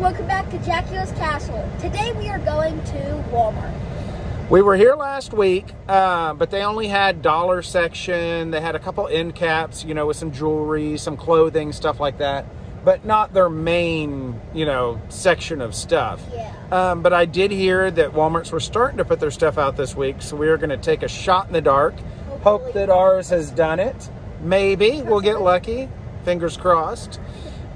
Welcome back to Jackula's Castle. Today we are going to Walmart. We were here last week, uh, but they only had dollar section. They had a couple end caps, you know, with some jewelry, some clothing, stuff like that, but not their main, you know, section of stuff. Yeah. Um, but I did hear that Walmart's were starting to put their stuff out this week, so we are going to take a shot in the dark. Hope that ours has done it. Maybe we'll get lucky. Fingers crossed.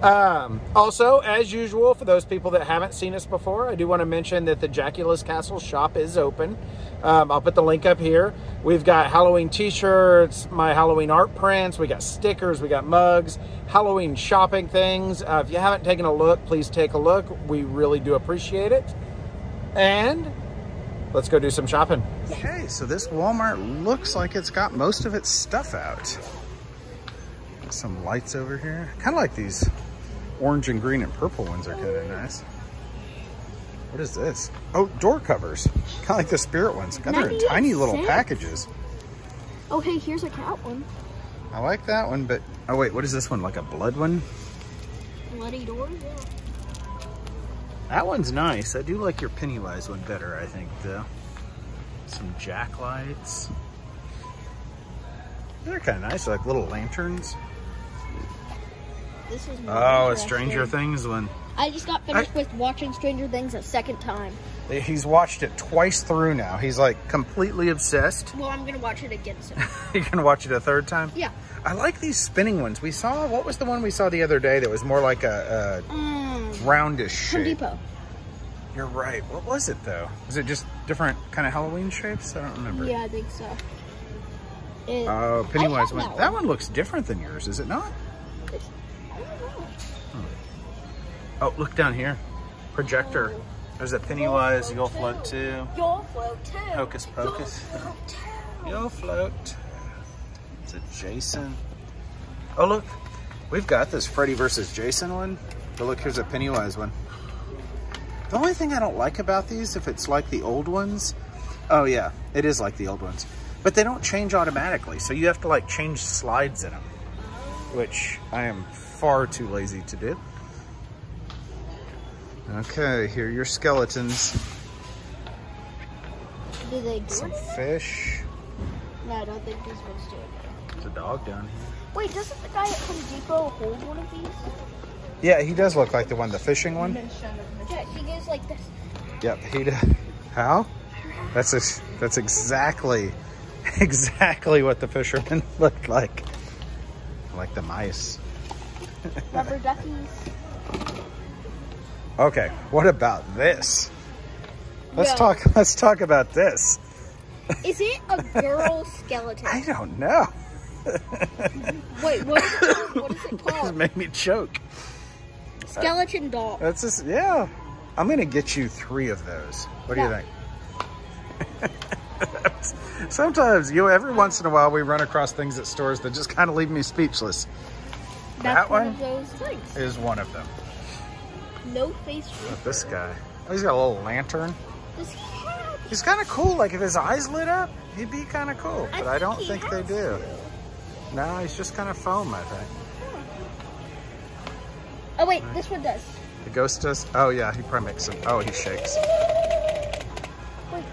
Um, also, as usual, for those people that haven't seen us before, I do want to mention that the Jackula's Castle shop is open. Um, I'll put the link up here. We've got Halloween t-shirts, my Halloween art prints, we got stickers, we got mugs, Halloween shopping things. Uh, if you haven't taken a look, please take a look. We really do appreciate it. And let's go do some shopping. Okay, so this Walmart looks like it's got most of its stuff out. Some lights over here. Kind of like these orange and green and purple ones are kind of nice. What is this? Oh, door covers. Kind of like the spirit ones. God, they're in tiny little cents. packages. Oh, hey, here's a cat one. I like that one, but oh wait, what is this one? Like a blood one? Bloody doors, yeah. That one's nice. I do like your Pennywise one better, I think, though. Some jack lights. They're kind of nice, like little lanterns. This is Oh, a. Stranger Things one. I just got finished I- with watching Stranger Things a second time. He's watched it twice through now. He's like completely obsessed. Well, I'm gonna watch it again soon. You can watch it a third time. yeah. I like these spinning ones. We saw, what was the one we saw the other day that was more like a, Mm. roundish Home shape? Depot. You're right. What was it though? Was it just different kind of Halloween shapes? I don't remember. Yeah, I think so. Oh, Pennywise I one. That one looks different than yours, is it not? It's- I don't know. Oh, look down here. Projector. There's a Pennywise. You'll float too. You'll float too. Hocus pocus. You'll float too. You'll float. It's a Jason. Oh, look. We've got this Freddy versus Jason one. But look, here's a Pennywise one. The only thing I don't like about these, if it's like the old ones, oh yeah, it is like the old ones. But they don't change automatically, so you have to like change slides in them, which I am far too lazy to do. Okay, here are your skeletons. Do they do Some it? fish. No, I don't think these ones do it. There's a dog down here. Wait, doesn't the guy at Home Depot hold one of these? Yeah, he does look like the one, the fishing one. Yeah, he goes like this. Yep, he does. How? That's a, that's exactly, exactly what the fisherman looked like. Like the mice. Rubber duckies. Okay, what about this? Let's Yeah. talk. Let's talk about this. Is it a girl skeleton? I don't know. Wait, what is it called? What is it This called? made me choke. Skeleton doll. That's just yeah. I'm gonna get you three of those. What do you think? Sometimes, you know, every once in a while we run across things at stores that just kind of leave me speechless. That's that one one? of those things. Is one of them. No face. This guy. Oh, he's got a little lantern. This cat. He's kind of cool. Like if his eyes lit up, he'd be kind of cool. But I, don't he think they do. to. No, he's just kind of foam. I think. Oh wait, this one does. The ghost does. Oh yeah, he probably makes some. Oh, he shakes. Wait,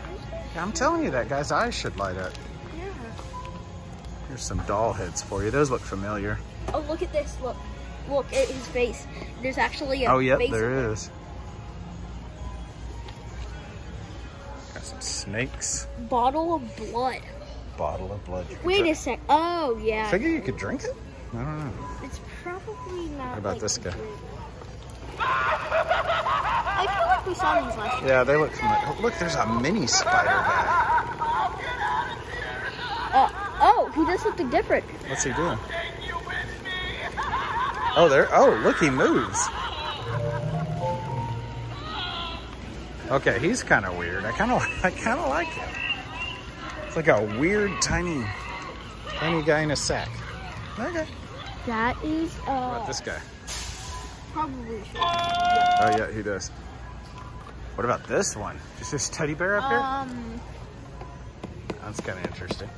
I'm telling you, that guy's eyes should light up. yeah. Here's some doll heads for you. Those look familiar. Oh, look at this. Look. Look at his face. There's actually a Oh, yep, there is. Got some snakes. Bottle of blood. Bottle of blood. Wait a sec. Oh, yeah. Figure you could drink it? I don't know. It's probably not. What about like, this guy? I feel like we saw these last year. Yeah, they look familiar. Oh, look, there's a mini spider guy. Uh, oh, he does something different. What's he doing? Oh, there. Oh, look, he moves. Okay, he's kind of weird. I kind of, I kind of like him. It's like a weird, tiny, tiny guy in a sack. Okay. That is What uh about this guy? probably. Oh yeah, he does. What about this one? Is this teddy bear up here? Um, That's kind of interesting.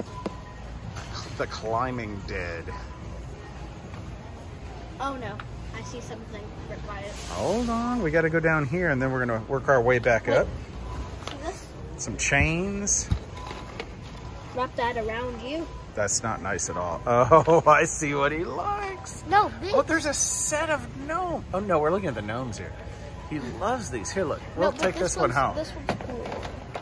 The climbing dead. Oh no. I see something right by it. Hold on, we got to go down here, and then we're gonna work our way back up. This? Some chains. Wrap that around you. That's not nice at all. Oh, I see what he likes. No, this. Oh, there's a set of gnome. Oh no, we're looking at the gnomes here. He loves these. Here, look. We'll no, take this, one one's- home. This one's cool.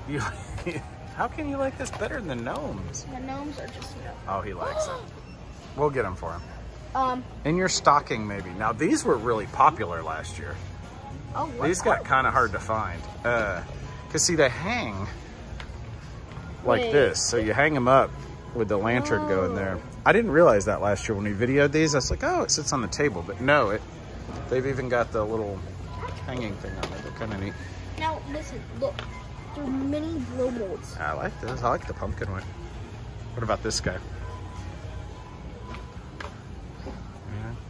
You, how can you like this better than the gnomes? The gnomes are just, you know. Oh, he likes it. We'll get them for him. Um, In your stocking, maybe. Now, these were really popular last year. oh, what These got kind of hard to find. Uh, Cause see, they hang like Wait. this. So you hang them up with the lantern going there. I didn't realize that last year when we videoed these. I was like, oh, it sits on the table. But no, it. they've even got the little hanging thing on it. They're kind of neat. Now, listen, look. There are many blow molds. I like this. I like the pumpkin one. What about this guy?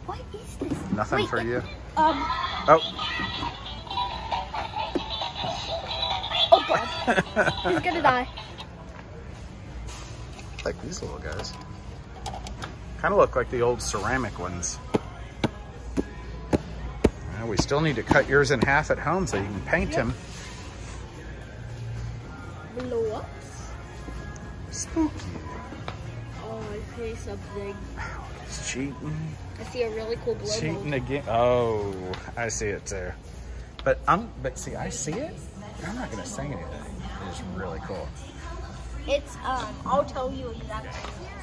What is this? nothing Wait, for it- you. Um, Oh, oh god. He's gonna die. like these little guys. Kind of look like the old ceramic ones. Well, we still need to cut yours in half at home so you can paint Yep. them. Blow up. Spooky. Oh, I see something. It's cheating. I see a really cool blow Cheating mold. again. Oh, I see it too. But I'm. But see, I see it. I'm not gonna say anything. It's really cool. It's, um, I'll tell you exactly.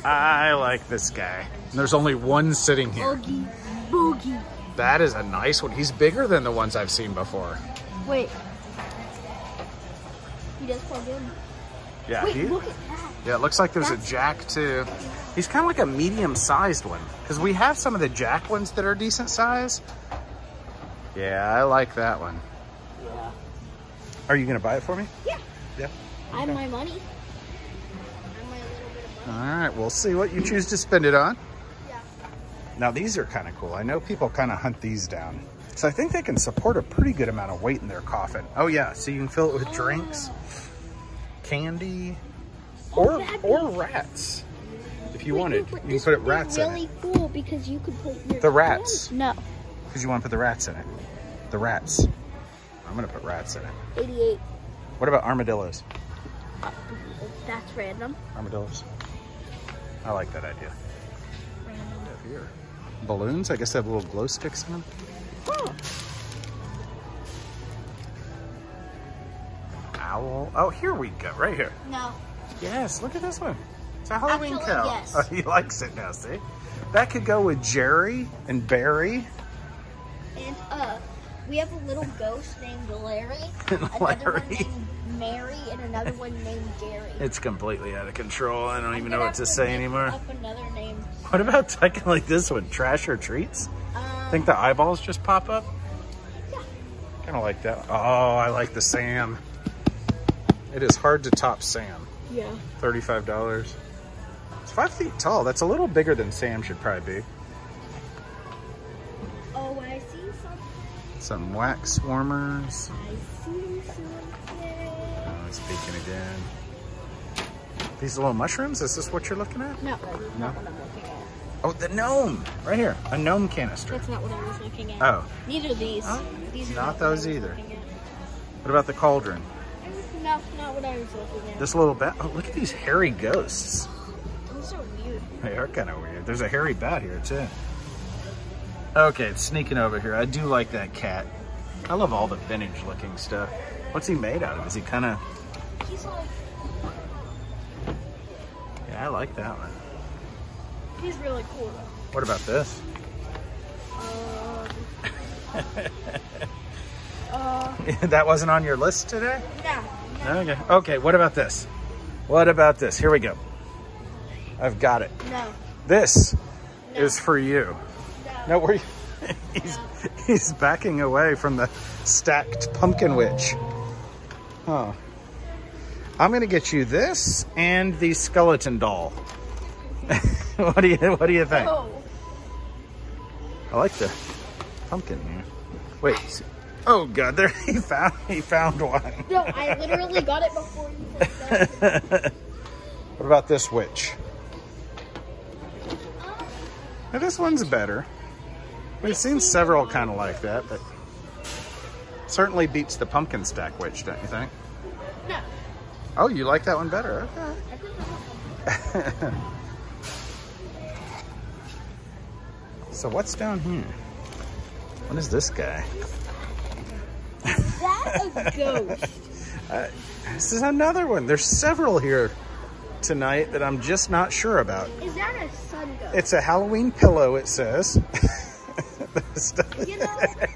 I like this guy. There's only one sitting here. Boogie. Boogie. That is a nice one. He's bigger than the ones I've seen before. Wait. He does plug in. Yeah, Wait, he- look at that. yeah. It looks like there's That's- a jack too. He's kind of like a medium-sized one because we have some of the jack ones that are decent size. Yeah, I like that one. Yeah. Are you gonna buy it for me? Yeah. Yeah. I have my money. I have my little bit of money. All right, we'll see what you choose to spend it on. Yeah. Now these are kind of cool. I know people kind of hunt these down. So I think they can support a pretty good amount of weight in their coffin. Oh yeah, so you can fill it with oh, drinks, candy, or that'd or rats. If you Wait, wanted, no, you can put it rats in it. really cool because you could put your The rats. No. Because you want to put the rats in it. The rats. I'm gonna put rats in it. 88. What about armadillos? That's random. Armadillos. I like that idea. Random. Here. Balloons, I guess they have little glow sticks in them. Oh. Owl. Oh, here we go, right here. No. Yes, look at this one. It's a Halloween Actually, cow. yes. Oh, he likes it now, see? That could go with Jerry and Barry. And uh, we have a little ghost named Larry, And another one Larry. named Mary, and another one named Gary. It's completely out of control. I don't I'm even know what have to say anymore. Up another name. What about taking like this one? Trash or treats? Um, Think the eyeballs just pop up? Yeah. Kind of like that. Oh, I like the Sam. It is hard to top Sam. Yeah. $35. It's five feet tall. That's a little bigger than Sam should probably be. Oh, I see something. Some wax warmers. I see something. Oh, it's peeking again. These little mushrooms? Is this what you're looking at? No, that's No? not what I'm looking at. Oh, the gnome. Right here. A gnome canister. That's not what I was looking at. Oh. Neither of these. Oh, these are not what those either. What about the cauldron? No, not what I was looking at. This little bat. Oh, look at these hairy ghosts. Those are weird. They are kind of weird. There's a hairy bat here, too. Okay, it's sneaking over here. I do like that cat. I love all the vintage looking stuff. What's he made out of? Is he kind of... He's like, Yeah, I like that one. he's really cool. What about this? Um, uh, that wasn't on your list today? no. No. Okay. Okay, what about this? What about this? Here we go. I've got it. No. This No. is for you. No. No, where you, he's, he's backing away from the stacked pumpkin witch. Oh. I'm gonna get you this and the skeleton doll. what do you what do you think? Oh. I like the pumpkin here. Wait. Oh god, there he found he found one. No, I literally got it before you said that. What about this witch? Now, this one's better. We've seen several kind of like that, but certainly beats the pumpkin stack witch, don't you think? No. Oh, you like that one better? Okay. I prefer that one. so what's down here? What is this guy? That a ghost. This is another one. There's several here tonight that I'm just not sure about. Is that a sun ghost? It's a Halloween pillow, it says. you know,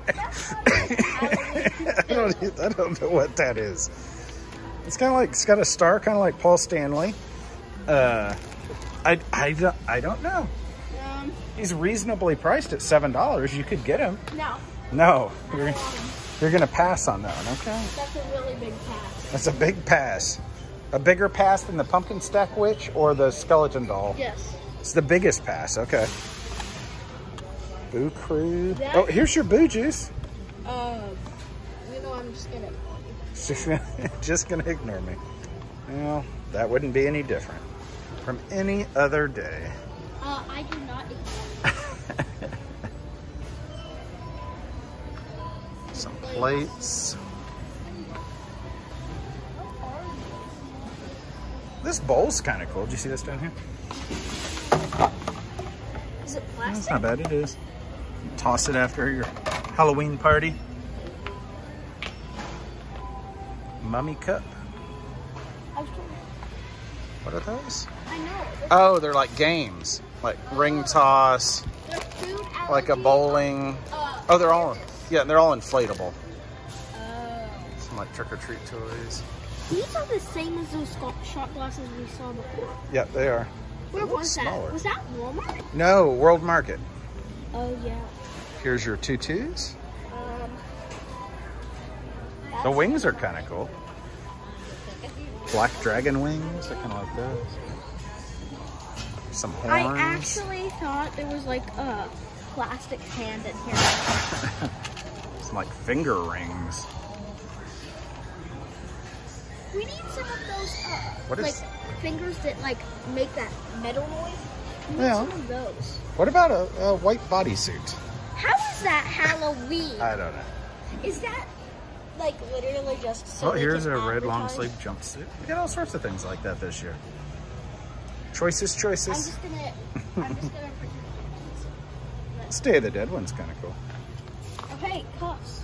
that's not a Halloween I don't, I don't know what that is. It's kind of like, it's got a star, kind of like Paul Stanley. Uh, I, I, don't, I don't know. Um, He's reasonably priced at $7. You could get him. no. No, you're, don't want him. you're going to pass on that one, okay? That's a really big pass. That's a big pass. A bigger pass than the Pumpkin Stack Witch or the Skeleton Doll? Yes. It's the biggest pass, okay. Boo Crew. That- Oh, here's your boo juice. Um, you know, I'm just gonna. Just gonna ignore me. Well, that wouldn't be any different from any other day. Uh, I do not ignore. Plates. This bowl's kind of cool. Did you see this down here? Is it That's plastic? not bad. It is. Toss it after your Halloween party. Mummy cup. What are those? I know. Oh, they're like games, like ring toss, food like a bowling. Uh, Oh, they're all yeah, they're all inflatable. Like trick or treat toys. these are the same as those shot glasses we saw before. Yeah, they are. Where was smaller. that? Was that Walmart? No, World Market. Oh yeah. Here's your tutus. Um. The wings are kind of cool. Black dragon wings. I kind of like those. Some horns. I actually thought there was like a plastic hand in here. Some like finger rings. We need some of those, uh, What is- like fingers that like make that metal noise. We need Yeah. some of those. What about a, a white bodysuit? How is that Halloween? I don't know. is that like literally just so Oh, here's a can red long advertise? sleeve jumpsuit. We got all sorts of things like that this year. Choices, I'm choices. just gonna, I'm just gonna pretend. Stay of the Dead one's kind of cool. Okay, cuffs.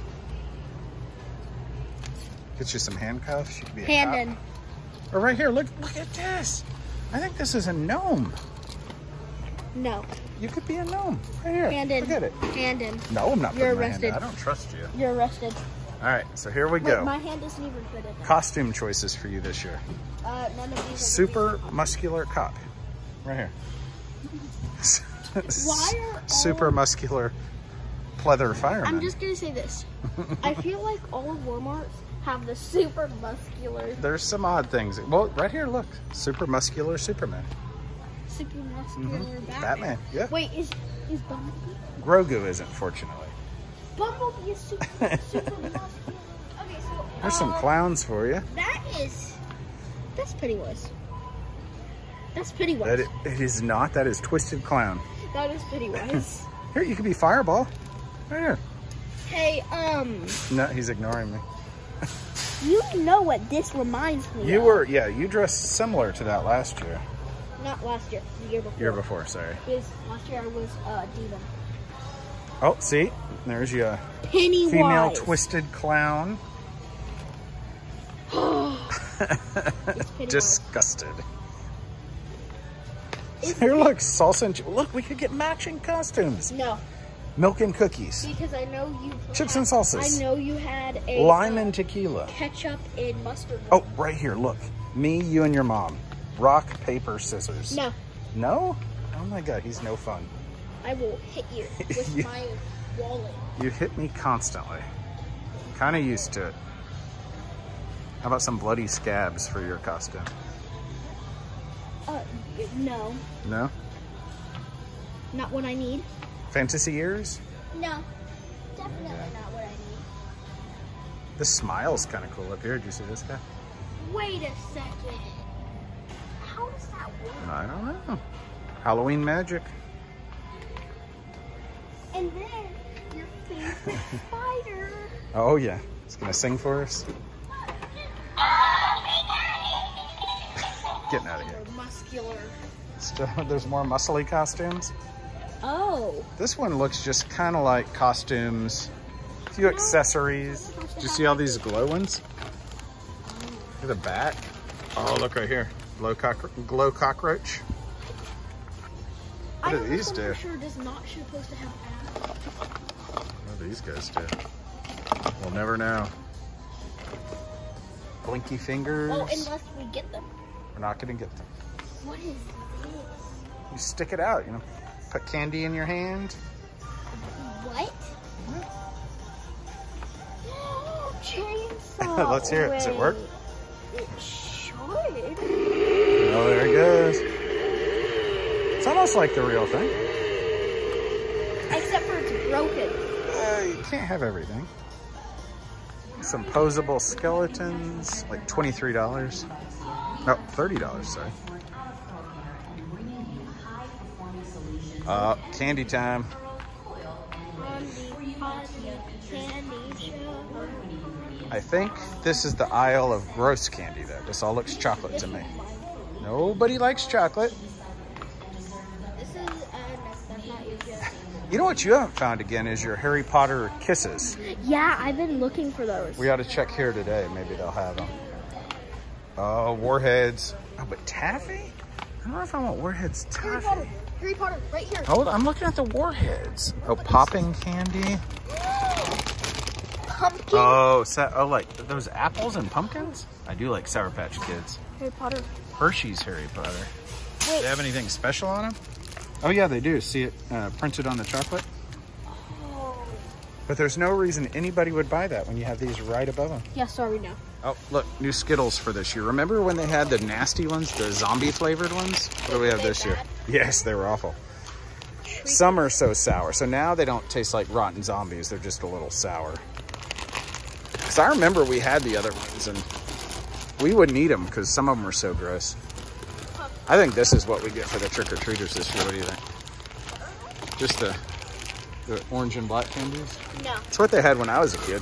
Get you some handcuffs. You could be a Hand cop. in. Or right here, look, look at this. I think this is a gnome. No. You could be a gnome. Right here. Hand in. Look at it. Hand in. No, I'm not You're putting my hand in. arrested. I don't trust you. You're arrested. All right, so here we Wait, go. my hand doesn't even fit in. Costume choices for you this year. Uh, none of these. are Super muscular cop. Right here. Why are Super muscular pleather fireman. I'm just gonna say this. I feel like all of Walmarts have the super muscular, There's some odd things. Well, right here, look. Super muscular Superman. super muscular Batman. Mm-hmm. Batman, yeah. Wait, is is Bumblebee? Grogu isn't, fortunately. Bumblebee is super super muscular. Okay, so There's some uh, clowns for you. That is that's Pennywise. That's Pennywise. That it, it is not. That is Twisted Clown. that is Pennywise. Here, you could be Fireball. Right here. hey, um, No, he's ignoring me. You know what this reminds me of. You of? were, yeah, you dressed similar to that last year. not last year, the year before. Year before, sorry. Because last year I was uh demon. Oh, see? There's your Pennywise. female Twisted Clown. Disgusted. It's Here, look, salsa and... Look, we could get matching costumes. No, Milk and cookies. because I know you. Chips had, and salsas. I know you had a Lime uh, and tequila. ketchup and mustard. Oh, right here, look. Me, you, and your mom. Rock, paper, scissors. No, No? Oh my god, he's no fun. I will hit you with You- my wallet. You hit me constantly. Kind of used to it. How about some bloody scabs for your costume? Uh, no, No? not what I need. Fantasy ears? No, definitely not what I need. This smile's kind of cool up here. Did you see this guy? Wait a second. How does that work? I don't know. Halloween magic. And then your favorite spider. Oh yeah, it's gonna sing for us. Getting out of here. They're muscular. Still, there's more muscly costumes. Oh. This one looks just kind of like costumes, a few accessories. Do you see all these glow ones? Look at the back. Oh, look right here. Glow, cockro glow cockroach. What do these do? Sure does not supposed to have. What do these guys do? We'll never know. Blinky fingers. Oh, unless we get them. We're not gonna get them. What is this? You stick it out, you know. Put candy in your hand. What? Chainsaw. Let's hear it. Does it work? It should. Oh, there it goes. It's almost like the real thing. Except for it's broken. Uh, you can't have everything. Some posable skeletons, like $23. No, $30, sorry. Uh, candy time. On the Cosmic Candy Show. I think this is the aisle of gross candy, though. This all looks chocolate to me. Nobody likes chocolate. This is, uh, no, that's not you, You know what you haven't found again is your Harry Potter kisses. Yeah, I've been looking for those. We ought to check here today. Maybe they'll have them. Oh, warheads. Oh, but taffy? I don't know if I want warheads Harry Potter. Harry Potter, right here. Hold on, I'm looking at the warheads. Oh, popping candy. Pumpkin. Oh, oh, like those apples and pumpkins? I do like Sour Patch Kids. Harry Potter. Hershey's Harry Potter. Wait. Do they have anything special on them? Oh yeah, they do. See it uh, printed on the chocolate? Oh. But there's no reason anybody would buy that when you have these right above them. Yeah, sorry, no. Oh, look, new Skittles for this year. Remember when they had the nasty ones, the zombie flavored ones? What do we have this year? Yes, they were awful. Some are so sour. So now they don't taste like rotten zombies. They're just a little sour. Because I remember we had the other ones and we wouldn't eat them because some of them were so gross. I think this is what we get for the trick-or-treaters this year. What do you think? Just the, the orange and black candies? No, It's what they had when I was a kid.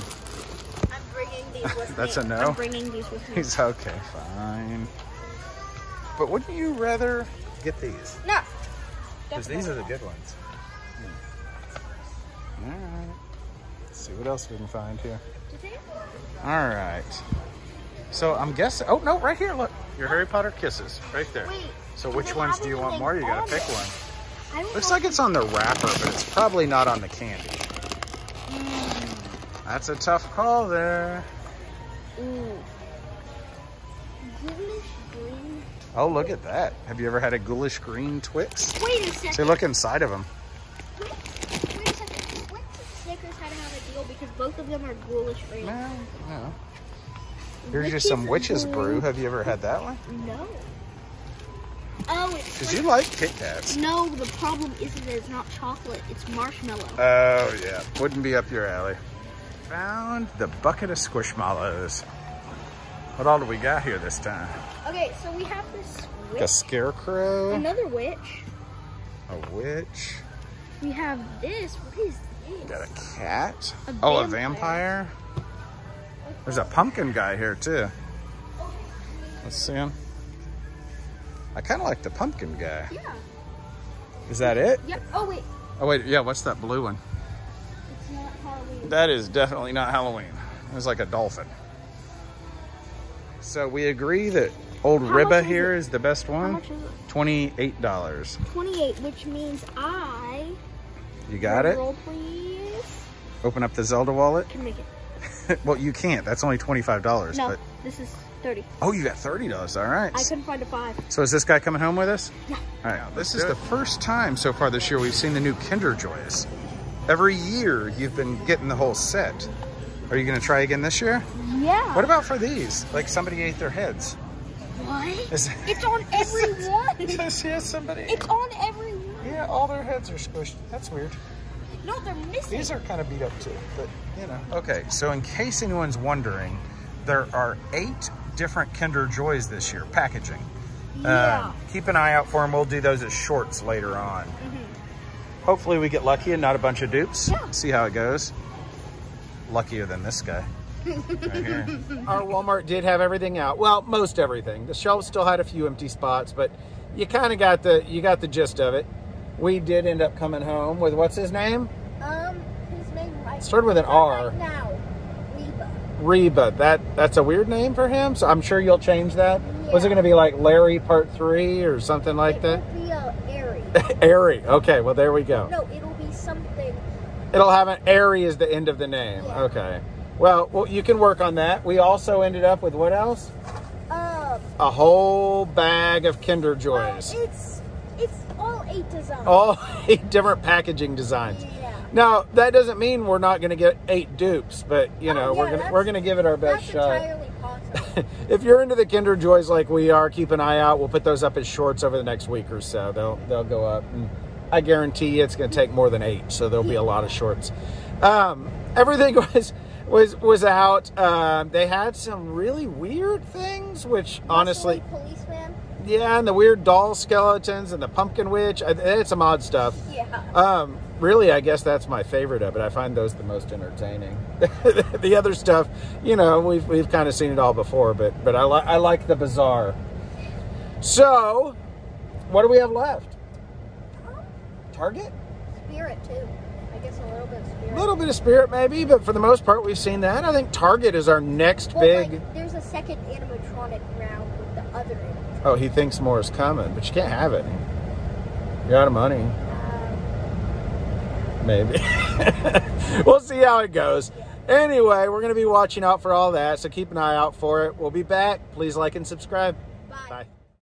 I'm bringing these with me. That's a no? I'm bringing these with me. He's okay, fine. But wouldn't you rather get these? No. Because these are the good ones. Hmm. All right. Let's see what else we can find here. All right. So I'm guessing. Oh no, right here. Look, your Harry Potter kisses, right there. Wait. So which ones do you want more? You gotta pick it? one. Looks like it's on the wrapper, but it's probably not on the candy. Hmm. That's a tough call there. Ooh. Ghoulish green. Oh, look at that. Have you ever had a ghoulish green Twix? Wait a second. See, look inside of them. Wait, wait a second. What Snickers had to have a deal because both of them are ghoulish green. No, no. Here's just some witch's brew. Have you ever had that one? No. Oh, it's Because you like Kit Kats. No, the problem isn't that it's not chocolate. It's marshmallow. Oh, yeah. Wouldn't be up your alley. Found the bucket of Squishmallows. What all do we got here this time? okay, so we have this A scarecrow, another witch. a witch, We have this. What is this? got a cat. A Oh, a vampire. vampire. There's a pumpkin guy here too. Let's see him. I kind of like the pumpkin guy. Yeah. Is that it? Yep. Oh wait, Oh wait, yeah. What's that blue one? It's not Halloween. That is definitely not Halloween. It's like a dolphin. So we agree that old How Reba here is here it? is the best How one. much is it? Twenty-eight dollars. Twenty-eight, which means I. You got it. Roll, please. Open up the Zelda wallet. Can make it. well, you can't. That's only twenty-five dollars. No, But this is thirty. oh, you got thirty dollars. All right. I couldn't find a five. So is this guy coming home with us? Yeah. All right. This is the first time so far this year we've seen the new Kinder Joys. Every year you've been getting the whole set. Are you going to try again this year? Yeah. What about for these? Like somebody ate their heads. What? Is- It's on every one. Yes, yes, somebody. It's on every one. Yeah, all their heads are squished. That's weird. No, they're missing. These are kind of beat up too, but you know. Okay, so in case anyone's wondering, there are eight different Kinder Joys this year, packaging. Yeah. Um, keep an eye out for them. We'll do those as shorts later on. Hopefully we get lucky and not a bunch of dupes. Yeah. See how it goes. Luckier than this guy. Right. Our Walmart did have everything out. Well, most everything. The shelves still had a few empty spots, but you kind of got the you got the gist of it. We did end up coming home with what's his name? Um, his name right Started with an R. Right now, Reba. Reba. That that's a weird name for him. So I'm sure you'll change that. Was it going to be like Larry Part Three or something like it that? airy. Okay. Well, there we go. no, it'll be something. It'll have an airy as the end of the name. Yeah. Okay. Well, well, you can work on that. We also ended up with what else? Um, A whole bag of Kinder Joys. it's it's all eight designs. All eight different packaging designs. Yeah. Now, that doesn't mean we're not going to get eight dupes, but you Oh, know, yeah, we're going to we're going to give it our best shot. if you're into the Kinder Joys like we are, keep an eye out. We'll put those up as shorts over the next week or so. They'll they'll go up. And I guarantee you it's going to take more than eight, so there'll be a lot of shorts. Um, everything was was was out. Um, they had some really weird things, which honestly, policeman. Yeah, and the weird doll skeletons and the pumpkin witch. I, they some odd stuff. Yeah. Um, really, I guess that's my favorite of it. I find those the most entertaining. the other stuff, you know, we've we've kind of seen it all before, but but I like I like the bizarre. So, what do we have left? Target? Spirit too. I guess a little bit of spirit. A little bit of spirit, maybe, but for the most part, we've seen that. I think Target is our next Well, big. like, there's a second animatronic round with the other. Oh, he thinks more is coming, but you can't have it. You're out of money. Maybe. we'll see how it goes. Anyway, we're going to be watching out for all that, so keep an eye out for it. We'll be back. Please like and subscribe.